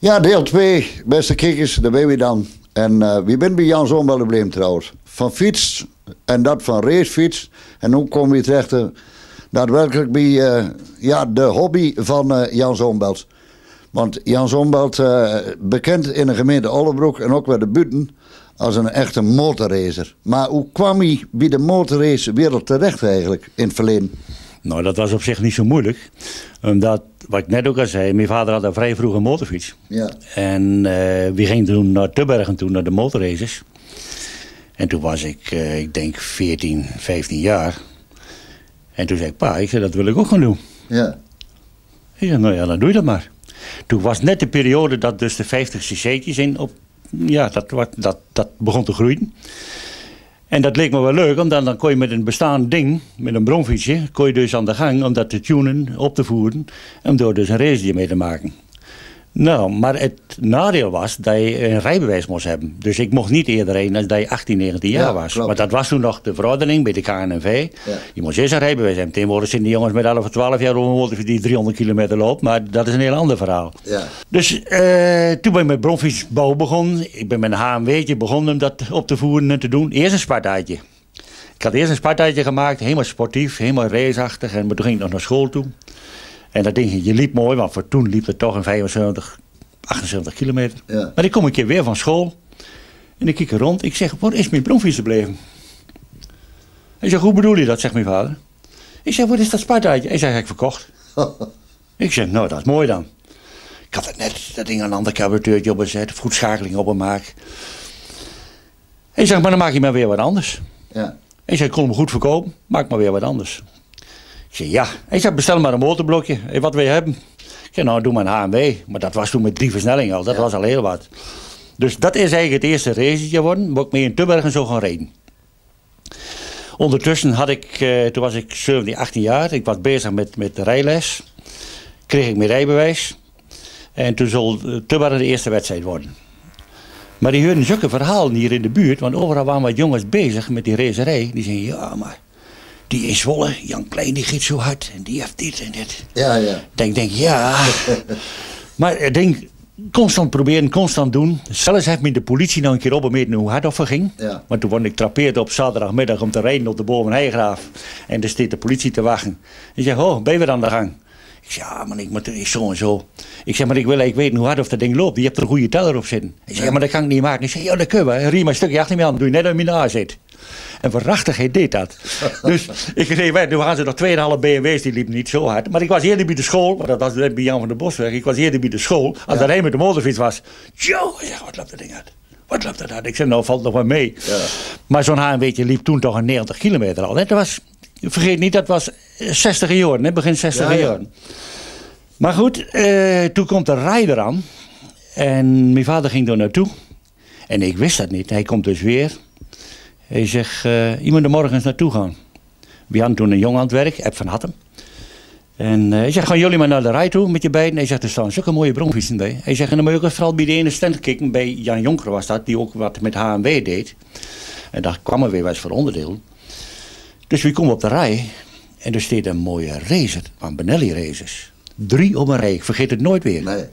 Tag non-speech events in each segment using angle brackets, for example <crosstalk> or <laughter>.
Ja, deel 2, beste kijkers, daar ben we dan. En eh, wie bent bij Jan Zombel trouwens? Van fiets en dat van racefiets. En hoe kom je terecht uh, daadwerkelijk bij eh, ja, de hobby van Jan Zombelt. Want Jan Zombelt, bekend in de gemeente Ollebroek en ook bij de buiten als een echte motorracer. Maar hoe kwam hij bij de motorracewereld terecht eigenlijk in het verleden? Nou, dat was op zich niet zo moeilijk. Omdat, wat ik net ook al zei, mijn vader had een vrij vroege motorfiets. Ja. En uh, we gingen toen naar Tubbergen toe, naar de motorraces. En toen was ik, uh, ik denk 14, 15 jaar. En toen zei ik, pa, ik zei, dat wil ik ook gaan doen. Ja. Ik zei, nou ja, dan doe je dat maar. Toen was net de periode dat dus de 50 cc'tjes in op... Ja, dat, dat, dat begon te groeien. En dat leek me wel leuk, omdat dan kon je met een bestaand ding, met een bronfietsje, kon je dus aan de gang om dat te tunen, op te voeren, en door dus een race mee te maken. Nou, maar het nadeel was dat je een rijbewijs moest hebben. Dus ik mocht niet eerder rijden als dat je 18, 19 jaar was. Maar dat was toen nog de verordening bij de KNNV. Je moest eerst een rijbewijs hebben. Tegenwoordig zijn die jongens met 11 of 12 jaar rond die 300 kilometer loopt. Maar dat is een heel ander verhaal. Ja. Dus uh, toen ben ik met bronfietsbouw begonnen. Ik ben met een HMW'tje begonnen om dat op te voeren en te doen. Eerst een Spartaatje. Ik had eerst een Spartaatje gemaakt, helemaal sportief, helemaal raceachtig. En toen ging ik nog naar school toe. En dat ding, je liep mooi, want voor toen liep het toch een 75, 78 kilometer. Ja. Maar ik kom een keer weer van school. En ik kijk er rond. Ik zeg, waar is mijn bronfiets gebleven? Hij zegt, hoe bedoel je dat, zegt mijn vader. Ik zeg, wat is dat spuituitje? Hij zegt, ik verkocht. <laughs> ik zeg, nou, dat is mooi dan. Ik had het net, dat ding aan een ander carburateurtje opgezet. Voetschakeling op maak. Hij zegt, maar dan maak je maar weer wat anders. Ja. Hij zegt, ik kon hem goed verkopen, maak maar weer wat anders. Ik zei, ja. Hij zei, bestel maar een motorblokje. Hey, wat wil je hebben? Ik zei, nou, doe maar een HMW. Maar dat was toen met drie versnellingen al. Dat was al heel wat. Dus dat is eigenlijk het eerste racetje geworden. Waar ik mee in Tubbergen zo gaan rijden. Ondertussen had ik, eh, toen was ik 17, 18 jaar. Ik was bezig met, met de rijles. Kreeg ik mijn rijbewijs. En toen zal Tubbergen de eerste wedstrijd worden. Maar die hoorden zulke verhalen hier in de buurt. Want overal waren wat jongens bezig met die racerij. Die zeiden, ja, maar die is Zwolle, Jan Klein, die giet zo hard. En die heeft dit en dit. Ja, ja. Denk, denk, ja. <laughs> maar ik denk, constant proberen, constant doen. Zelfs heeft me de politie nog een keer opgemeten hoe hard of ging. Ja. Maar toen word ik trapeerd op zaterdagmiddag om te rijden op de boven Heigraaf. En er staat de politie te wachten. En zeg, oh, ben je weer aan de gang? Ik zeg, ja, maar ik moet is zo en zo. Ik zeg, maar ik wil eigenlijk weten hoe hard of dat ding loopt. Je hebt er een goede teller op zitten. Ik zeg, ja, maar dat kan ik niet maken. Ik zeg, ja, dat kunnen we. Riem een stukje achter me aan. Doe je net als je na zit. En waarachtig, hij deed dat. dus ik reed weg. Nu hadden ze nog 2,5 BMW's, die liepen niet zo hard. Maar ik was eerder bij de school, maar dat was bij Jan van der Bosweg. Ik was eerder bij de school. Als ja. hij met de motorfiets was. Zeg, wat loopt dat ding uit? Wat loopt dat uit? Ik zei, nou valt nog wel mee. Ja. Maar zo'n HMW'tje liep toen toch een 90 kilometer al. Dat was, vergeet niet, dat was 60 jaar, hè? begin 60 ja, jaar. Maar goed, eh, toen komt de rijder aan. En mijn vader ging er naartoe. En ik wist dat niet. Hij komt dus weer. Hij zegt, uh, je moet er morgens naartoe gaan. We hadden toen een jongen aan het werk, Eb van Hattem. En uh, hij zegt, gaan jullie maar naar de rij toe met je beiden? Hij zegt, er staan zulke mooie bronfietsen bij. Hij zegt, en dan moet je ook vooral bij de ene stand kijken. Bij Jan Jonker was dat, die ook wat met HMW deed. En daar kwam er weer wat voor onderdeel. Dus we komen op de rij. En er staat een mooie racer, van Benelli Racers. Drie op een rij, ik vergeet het nooit weer. Nee.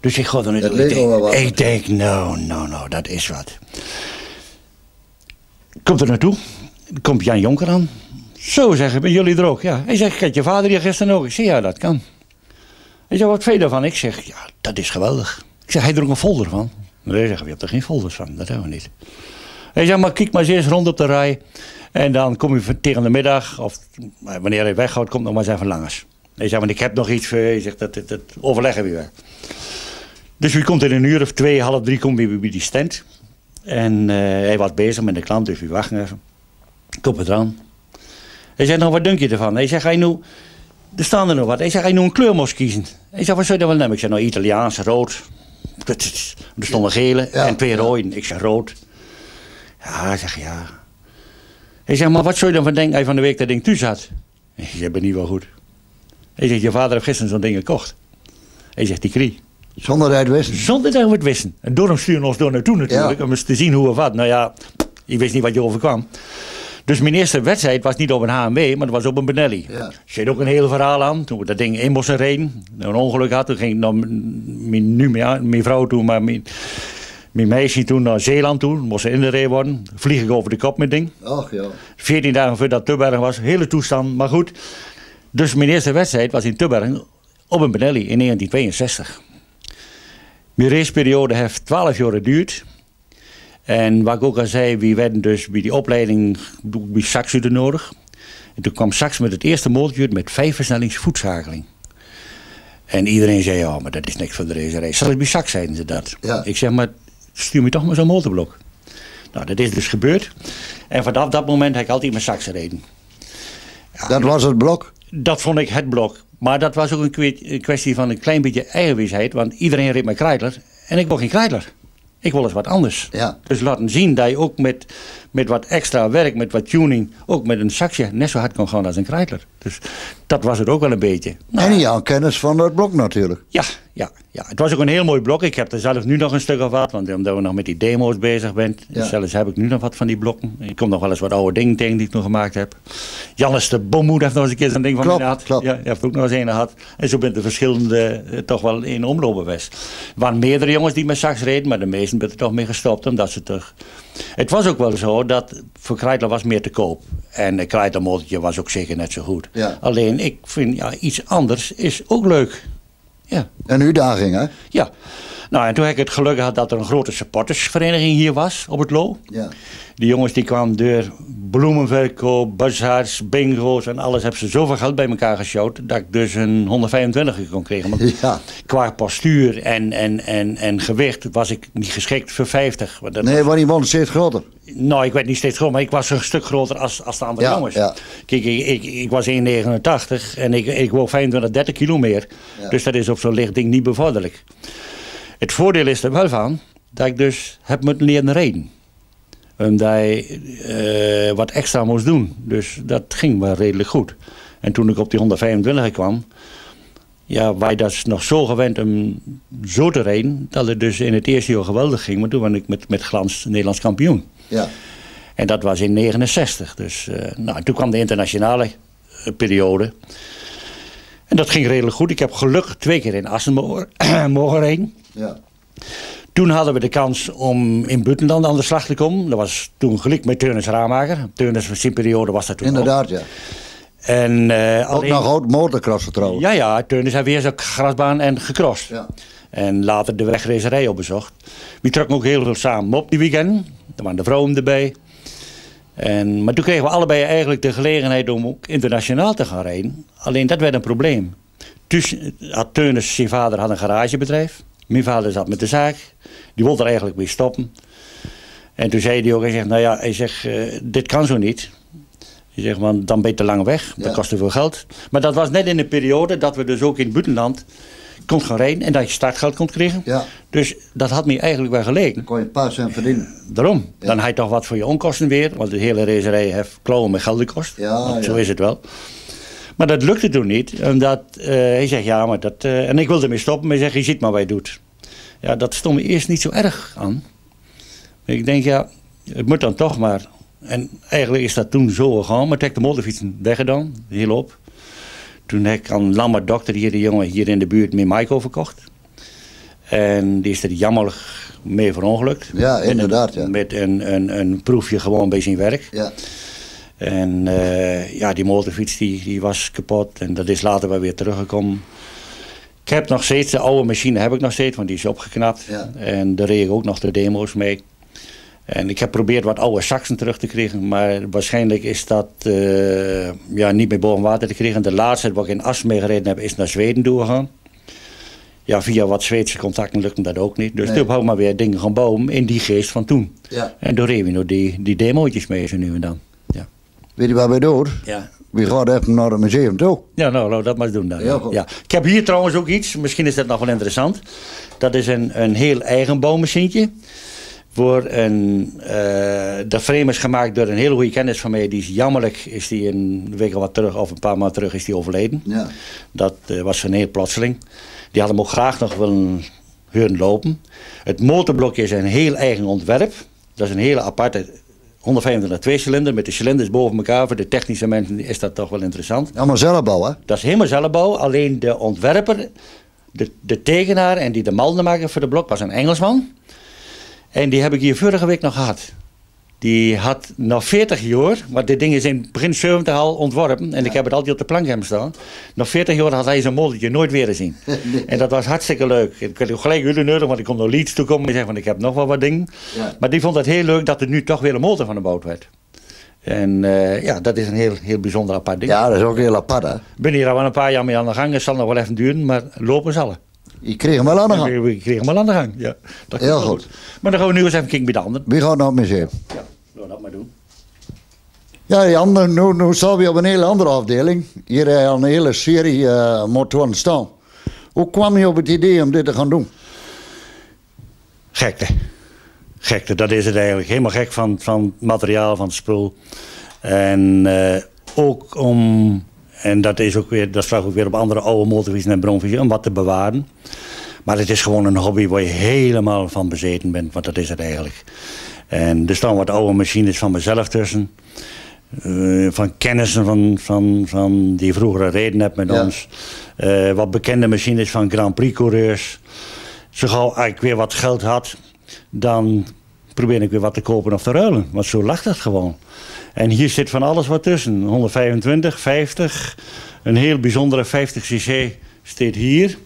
Dus ik ga er niet. Ik denk, nou, nou, nou, dat is wat. Komt er naartoe. Komt Jan Jonker aan. Zo zeggen, ben jullie er ook? Ja. Hij zegt, kijk je vader hier gisteren ook? Ik zeg, ja, dat kan. Hij zegt, wat vind je daarvan? Ik zeg, ja, dat is geweldig. Ik zeg, hij ook een folder van? Nee, zeggen, je hebt er geen folders van. Dat hebben we niet. Hij zegt, maar kijk maar eens rond op de rij. En dan kom je tegen de middag, of wanneer hij weggaat, komt nog maar even langs. Hij zegt, want ik heb nog iets voor Hij zegt, dat, dat, dat overleggen we weer. Dus wie komt in een uur of twee, half drie, komt weer bij die stand. En uh, hij was bezig met de klant, dus we wachten even. Kom het eraan. Hij zei, nou wat denk je ervan? Hij zegt, ga je nu... Er staan er nog wat. Hij zegt, ga je nu een kleur moest kiezen? Hij zegt, wat zou je dan wel nemen? Ik zei, nou Italiaans, rood. Er stonden gele en twee rode. Ik zeg, rood. Ja, hij zegt, ja. Hij zegt, maar wat zou je dan van denken hij van de week dat ding thuis had? Ik zeg, ben niet wel goed. Hij zegt, je vader heeft gisteren zo'n ding gekocht. Hij zegt, die krie. Zonder dat we wisten? Zonder dat we het wisten. En door hem sturen ons door naartoe natuurlijk, om eens te zien hoe of wat. Nou ja, je wist niet wat je overkwam. Dus mijn eerste wedstrijd was niet op een HMW, maar dat was op een Benelli. Ja. Zit ook een heel verhaal aan. Toen we dat ding in moesten rijden, een ongeluk had, toen ging dan mijn, nu mijn, mijn vrouw toen, maar mijn, mijn meisje toen naar Zeeland toe, moest ze in de rij worden. Vlieg ik over de kop met ding. Ach ja. 14 dagen voordat Tubbergen was, hele toestand, maar goed. Dus mijn eerste wedstrijd was in Tubbergen op een Benelli in 1962. Mijn raceperiode heeft 12 jaar geduurd. En wat ik ook al zei, we werden dus bij die opleiding bij de nodig. En toen kwam Sax met het eerste motortje met vijf versnellings voetzageling. En iedereen zei, ja, maar dat is niks voor de racerij. Zelfs bij Sax zeiden ze dat. Ja. Ik zeg, maar stuur me toch maar zo'n motorblok. Nou, dat is dus gebeurd. En vanaf dat moment heb ik altijd met Sax gereden. Dat was het blok. Dat vond ik het blok. Maar dat was ook een kwe- een kwestie van een klein beetje eigenwijsheid. Want iedereen reed met Kreidler. En ik wil geen Kreidler. Ik wil eens wat anders. Ja. Dus laten zien dat je ook met, met wat extra werk, met wat tuning, ook met een saxje net zo hard kan gaan als een Kreidler. Dus dat was het ook wel een beetje. Nou, En Jan kennis van dat blok natuurlijk. ja, ja, ja, het was ook een heel mooi blok. Ik heb er zelf nu nog een stuk of wat, want omdat we nog met die demo's bezig zijn. Ja. Zelfs heb ik nu nog wat van die blokken. Ik kom nog wel eens wat oude dingen tegen die ik nog gemaakt heb. Jannes de Bommoed heeft nog eens een keer zo'n ding van Klopt, gehad. klopt. Ja, heeft ook nog eens een gehad. En zo bent er verschillende eh, toch wel in omloop geweest. Er waren meerdere jongens die met sax reden, maar de meesten zijn er toch mee gestopt. Omdat ze toch... Het was ook wel zo dat voor Kreidler was meer te koop. En een Kreidler was ook zeker net zo goed. Ja. Alleen ik vind ja, iets anders is ook leuk. Ja. Een uitdaging, hè? Ja. Nou, en toen heb ik het geluk gehad dat er een grote supportersvereniging hier was op het Lo. Ja. Die jongens die kwamen door bloemenverkoop, buzzards, bingo's en alles. Hebben ze zoveel geld bij elkaar gesjouwd dat ik dus een 125 kon krijgen. Want <laughs> Ja. qua postuur en, en, en, en gewicht was ik niet geschikt voor 50. Want dat Nee, want die won steeds groter. nou, ik werd niet steeds groot, maar ik was een stuk groter als, als de andere Ja, jongens. ja. Kijk, ik, ik, ik was 1,89 en ik, ik woog 25, 30 kilo meer. Dus dat is op zo'n licht ding niet bevorderlijk. Het voordeel is er wel van dat ik dus heb moeten leren rijden. Omdat ik eh, wat extra moest doen. Dus dat ging wel redelijk goed. En toen ik op die 125 kwam, ja, wij dat nog zo gewend om zo te rijden, dat het dus in het eerste jaar geweldig ging. Maar toen was ik met, met glans Nederlands kampioen. Ja. En dat was in 69. Dus eh, nou, toen kwam de internationale eh, periode. En dat ging redelijk goed. Ik heb gelukkig twee keer in Assen mogen <clears throat> mogen rijden. Ja. Toen hadden we de kans om in Buitenland aan de slag te komen. Dat was toen gelijk met Teunis Raamaker. Teunis van zijn periode was dat toen Inderdaad, ja. ook. En, eh, Ook alleen- nog oud motorcrossen trouwens. Ja, ja. Teunis heeft weer zo'n grasbaan en gecrossed. Ja. En later de wegracerij opbezocht. We trokken ook heel veel samen op die weekend. Er waren de vrouwen erbij. En, maar toen kregen we allebei eigenlijk de gelegenheid om ook internationaal te gaan rijden. Alleen dat werd een probleem. Dus had Teunis, zijn vader had een garagebedrijf. Mijn vader zat met de zaak. Die wilde er eigenlijk mee stoppen. En toen zei hij ook, hij zegt, nou ja, hij zegt, eh, dit kan zo niet. Hij zegt, want dan ben je te lang weg. Dat Ja. kost te veel geld. Maar dat was net in de periode dat we dus ook in het buitenland kon gaan rijden. En dat je startgeld kon krijgen. Ja. Dus dat had me eigenlijk wel geleken. Dan kon je een paar cent verdienen. Daarom. Dan had je toch wat voor je onkosten weer. Want de hele racerij heeft klauwen met geld gekost. Ja, Zo is het wel. Maar dat lukte toen niet. Omdat eh, hij zegt, ja, maar dat... eh, en ik wilde ermee stoppen. Maar hij zegt, je ziet maar wat je doet. Ja, dat stond me eerst niet zo erg aan. Maar ik denk, ja, het moet dan toch maar. En eigenlijk is dat toen zo gegaan. Maar toen heb ik de motorfietsen weggedaan. Heel op. Toen heb ik aan Lambert Dokter, hier de jongen hier in de buurt, met Michael verkocht. En die is er jammerlijk mee verongelukt. Ja, Met een- inderdaad, ja. Met een, een, een proefje gewoon bij zijn werk. Ja. En eh, ja, die motorfiets die, die was kapot. En dat is later wel weer teruggekomen. Ik heb nog steeds, de oude machine heb ik nog steeds, want die is opgeknapt. Ja. En daar reed ik ook nog de demo's mee. En ik heb geprobeerd wat oude saxen terug te krijgen, maar waarschijnlijk is dat eh, ja, niet meer boven water te krijgen. De laatste wat ik in As mee gereden heb, is naar Zweden doorgegaan. Ja, via wat Zweedse contacten lukte dat ook niet. Dus Nee. toen heb ik maar weer dingen gaan bouwen in die geest van toen. Ja. En door reden we nog die, die demootjes mee zo nu en dan. Ja. Weet je wat wij doen? Ja. We gaan even naar het museum toe. Ja, nou, nou, dat maar doen dan. Goed. Ja. Ik heb hier trouwens ook iets, misschien is dat nog wel interessant. Dat is een, een heel eigen bouwmachientje. Voor een, eh, de frame is gemaakt door een hele goede kennis van mij. Die is jammerlijk, is die een week of wat terug, of een paar maanden terug, is die overleden. Ja. Dat eh, was een heel plotseling. Die had hem ook graag nog willen lopen. Het motorblokje is een heel eigen ontwerp. Dat is een hele aparte 125 twee-cilinder met de cilinders boven elkaar. Voor de technische mensen is dat toch wel interessant. Allemaal zelfbouw, hè? Dat is helemaal zelfbouw. Alleen de ontwerper, de, de tegenaar en die de malden maken voor de blok was een Engelsman. En die heb ik hier vorige week nog gehad. Die had nog 40 jaar, maar dit ding is in begin 70 al ontworpen. En ik heb het altijd op de plank hebben staan. Nog 40 jaar had hij zo'n molletje nooit weer gezien. <laughs> En dat was hartstikke leuk. Ik had gelijk jullie nodig, want ik kon nog Leeds toekomen en zeggen van ik heb nog wel wat dingen. Ja. Maar die vond het heel leuk dat er nu toch weer een motor van de boot werd. En uh, ja, dat is een heel, heel bijzonder apart ding. Ja, dat is ook heel apart hè. Ik ben hier al een paar jaar mee aan de gang. Het zal nog wel even duren, maar lopen zal Je kreeg hem wel aan de gang. Je kreeg hem wel aan de gang, ja. Dat heel goed. Maar dan gaan we nu eens even kijken bij de anderen. Wie gaat naar het museum? Ja dat maar doen. Ja, Jan, nu, nu staan we op een hele andere afdeling. Hier heb je al een hele serie uh, motoren staan. Hoe kwam je op het idee om dit te gaan doen? Gekte. Gekte, dat is het eigenlijk. Helemaal gek van, van het materiaal, van het spul. En uh, ook om, en dat is ook weer, dat slaat ook weer op andere oude motorfietsen en bronfietsen, om wat te bewaren. Maar het is gewoon een hobby waar je helemaal van bezeten bent, want dat is het eigenlijk. En er staan wat oude machines van mezelf tussen. Uh, van kennissen van, van, van die vroegere reden heb met ons. Uh, wat bekende machines van Grand Prix coureurs. Zo gauw ik weer wat geld had, dan probeer ik weer wat te kopen of te ruilen. Want zo lag dat gewoon. En hier zit van alles wat tussen. 125, 50. Een heel bijzondere 50cc staat hier.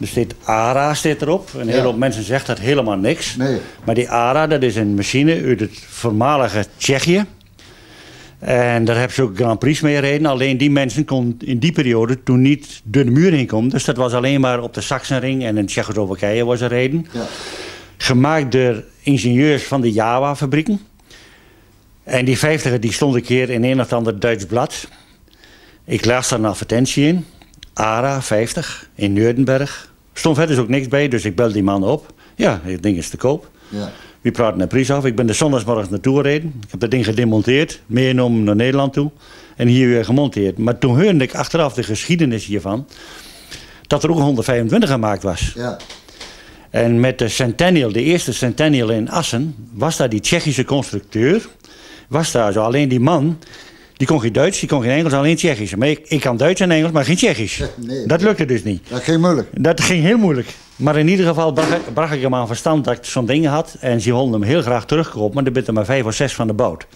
Er staat ARA staat erop. Een hele hoop mensen zegt dat helemaal niks. Nee. Maar die ARA, dat is een machine uit het voormalige Tsjechië. En daar hebben ze ook Grand Prix mee gereden. Alleen die mensen konden in die periode toen niet door de muur heen komen. Dus dat was alleen maar op de Sachsenring en in Tsjechoslowakije was er reden. Ja. Gemaakt door ingenieurs van de Java-fabrieken. En die 50 die stond een keer in een of ander Duits blad. Ik las daar een advertentie in. ARA 50 in Nuremberg. Stond verder ook niks bij, dus ik bel die man op. Ja, het ding is te koop. Ja. We praten naar prijs af. Ik ben de zondagsmorgen naartoe gereden. Ik heb dat ding gedemonteerd, meegenomen naar Nederland toe. En hier weer gemonteerd. Maar toen hoorde ik achteraf de geschiedenis hiervan. Dat er ook een 125 gemaakt was. Ja. En met de Centennial, de eerste Centennial in Assen, was daar die Tsjechische constructeur. Was daar zo. Alleen die man, die kon geen Duits, die kon geen Engels, alleen Tsjechisch. Maar ik, ik kan Duits en Engels, maar geen Tsjechisch. Nee, dat lukte dus niet. Dat ging moeilijk. Dat ging heel moeilijk. Maar in ieder geval bracht, bracht ik hem aan verstand dat ik zo'n ding had. En ze wilden hem heel graag terugkopen, maar er bent er maar vijf of zes van de boot.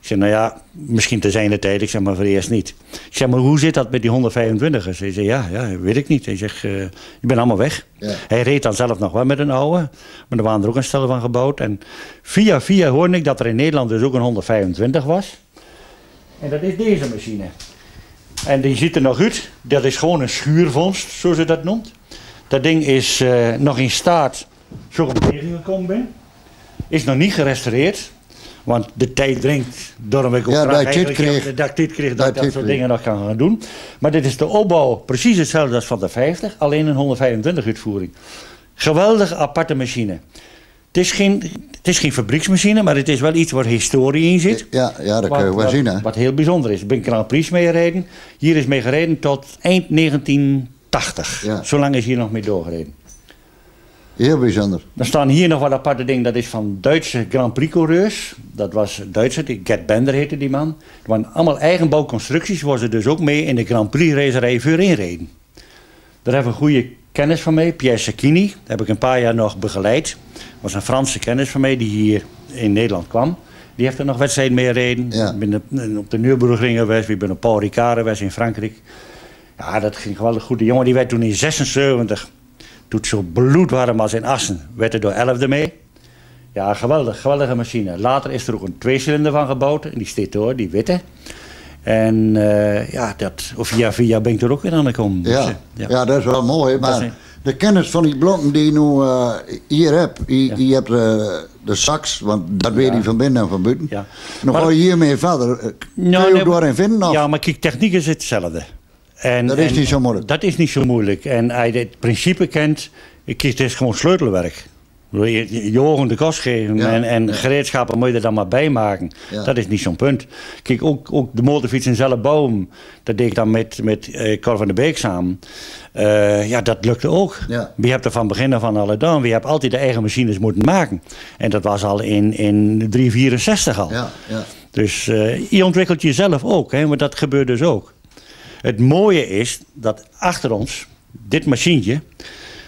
Ik zei, nou ja, misschien te zijn de tijd. Ik zeg, maar voor eerst niet. Ik zeg, maar hoe zit dat met die 125ers? Hij zei, ja, ja, weet ik niet. Hij zegt, uh, je bent allemaal weg. Ja. Hij reed dan zelf nog wel met een oude. Maar er waren er ook een stel van gebouwd. En via via hoorde ik dat er in Nederland dus ook een 125 was. En dat is deze machine. En die ziet er nog uit. Dat is gewoon een schuurvondst, zoals ze dat noemt. Dat ding is uh, nog in staat, zo ik tegengekomen ben. Is nog niet gerestaureerd. Want de tijd dringt door een ja, dat ik dit kreeg. Dat ik dit kreeg, dat ik dat soort dingen nog kan gaan doen. Maar dit is de opbouw precies hetzelfde als van de 50, alleen een 125 uitvoering. Geweldig aparte machine. Het is, geen, het is geen fabrieksmachine, maar het is wel iets waar historie in zit. Ja, ja dat kun je wel zien. Hè? Wat heel bijzonder is. Ik ben Grand Prix mee gereden. Hier is mee gereden tot eind 1980. Ja. Zo lang is hier nog mee doorgereden. Heel bijzonder. Dan staan hier nog wat aparte dingen. Dat is van Duitse Grand Prix coureurs. Dat was Duitser, Gert Bender heette die man. Er waren allemaal eigen bouwconstructies. Waar ze dus ook mee in de Grand Prix racerij voor inreden. Daar hebben we een goede kennis van mij, Pierre Sacchini. Heb ik een paar jaar nog begeleid. Dat was een Franse kennis van mij die hier in Nederland kwam. Die heeft er nog wedstrijden mee gereden. Ja. Ik ben op de Nürburgring geweest. Ik ben op Paul Ricard geweest in Frankrijk. Ja, dat ging geweldig goed. Die jongen die werd toen in 76, toen het zo bloedwarm was in Assen, werd er door 11e mee. Ja, geweldig, geweldige machine. Later is er ook een tweecilinder van gebouwd. En die steekt door, die witte. En uh, ja, dat, of via via ben ik er ook weer aan gekomen. Dus, ja. ja. ja. dat is wel mooi. Maar de kennis van die blokken die je nu uh, hier hebt, je, ja. je hebt uh, de sax, want dat weet je van binnen en van buiten. Ja. Nog ga je hiermee verder. Kun nou, je nee, doorin vinden? Of? Ja, maar kijk, techniek is hetzelfde. En, dat is en, niet zo moeilijk. Dat is niet zo moeilijk. En als je het principe kent, kijk, het is gewoon sleutelwerk. Jogen de kost geven en, en gereedschappen moet je er dan maar bij maken. Dat is niet zo'n punt. Kijk, ook, ook de motorfiets zelf bouwen, dat deed ik dan met, met uh, Cor van de Beek samen. Uh, ja, dat lukte ook. Wie hebt er van begin af aan al gedaan? Wie hebt altijd de eigen machines moeten maken? En dat was al in, in 364 al. Ja, ja. Dus uh, je ontwikkelt jezelf ook, hè, maar dat gebeurt dus ook. Het mooie is dat achter ons, dit machientje,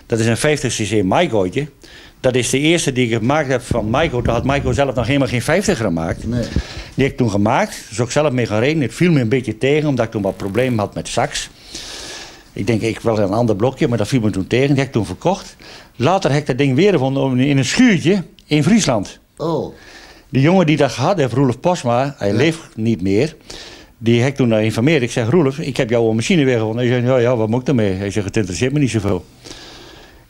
dat is een 50cc Maikootje. Dat is de eerste die ik gemaakt heb van Maiko. Toen had Maiko zelf nog helemaal geen 50 gemaakt. Nee. Die heb ik toen gemaakt. Dus ook zelf mee gereden. Het viel me een beetje tegen, omdat ik toen wat problemen had met sax. Ik denk, ik wil een ander blokje, maar dat viel me toen tegen. Die heb ik toen verkocht. Later heb ik dat ding weer gevonden in een schuurtje in Friesland. Oh. De jongen die dat gehad heeft, Roelof Posma, hij leeft niet meer. Die heb ik toen geïnformeerd. Ik zeg, Roelof, ik heb jouw machine weer gevonden. Hij zegt, ja, ja, wat moet ik ermee? Hij zegt, het interesseert me niet zoveel.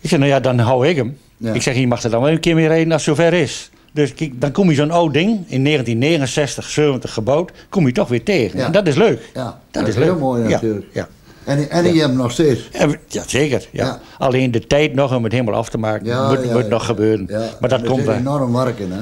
Ik zeg, nou ja, dan hou ik hem. Ik zeg, je mag er dan wel een keer mee rijden als het zover is. Dus kijk, dan kom je zo'n oud ding, in 1969, 70 gebouwd, kom je toch weer tegen. En dat is leuk. Ja, dat, is, leuk. heel mooi natuurlijk. Ja. En, en die hebben nog steeds. Ja, zeker. Ja. Alleen de tijd nog om het helemaal af te maken, moet, moet nog gebeuren. Maar dat komt wel. Enorm werk in, hè?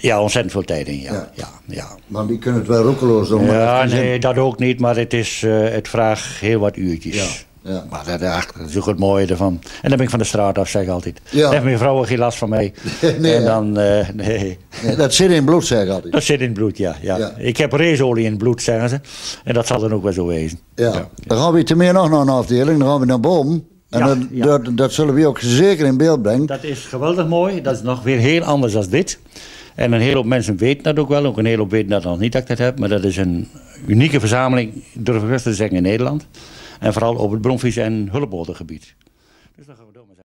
Ja, ontzettend veel tijd in, ja. ja. ja, Maar die kunnen het wel roekeloos doen. Ja, nee, dat ook niet, maar het, is, uh, het vraagt heel wat uurtjes. Ja. Maar dat, dat, is ook het mooie ervan. En dan ben ik van de straat af, zeg ik altijd. Ja. Dan heeft mijn vrouw geen last van mij. <laughs> nee, en dan, uh, nee. nee. Dat zit in bloed, zeg ik altijd. Dat zit in bloed, ja. ja. Ik heb raceolie in bloed, zeggen ze. En dat zal dan ook wel zo wezen. Ja. Dan gaan we te meer nog naar een afdeling. Dan gaan we naar boven. En dat, dat, dat, zullen we ook zeker in beeld brengen. Dat is geweldig mooi. Dat is nog weer heel anders dan dit. En een hele hoop mensen weten dat ook wel. Ook een hele hoop weten dat nog niet dat ik dat heb. Maar dat is een unieke verzameling, durf ik best te zeggen, in Nederland. En vooral op het Bronfries en Hullebotengebied. Dus